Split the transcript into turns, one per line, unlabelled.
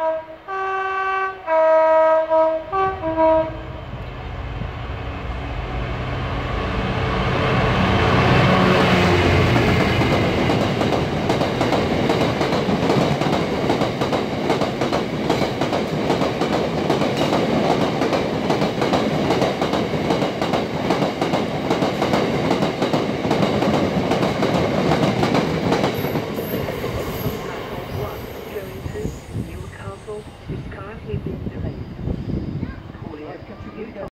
Thank you. shuttle is currently being delayed.